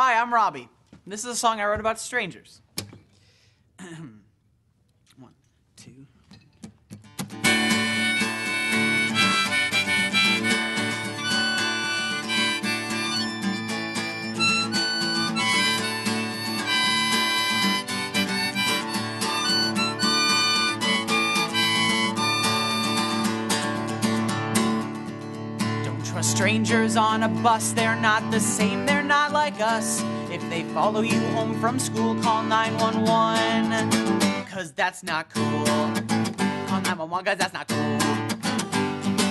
Hi, I'm Robbie. This is a song I wrote about strangers. One, two. Don't strangers on a bus, they're not the same, they're not like us. If they follow you home from school, call 911. Cause that's not cool. Call 911, cause that's not cool.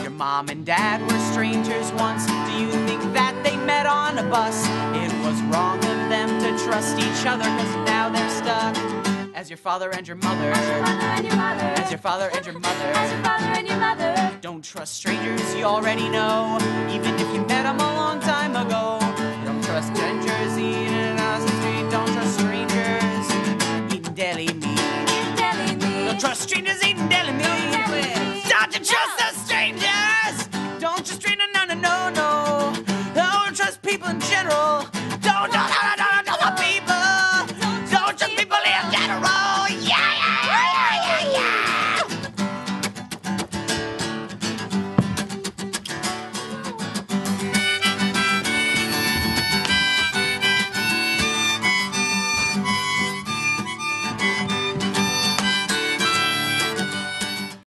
Your mom and dad were strangers once. Do you think that they met on a bus? It was wrong of them to trust each other, cause now they're stuck as your father and your mother. As your father and your mother. as your father and your mother. Don't trust strangers you already know, even if you met them a long time ago. Don't trust strangers eating on the street. Don't trust strangers eating deli meat. Don't trust strangers eating deli meat. Don't you trust the strangers? Don't trust strangers, no, no, no, no. Don't trust people in general. Don't. don't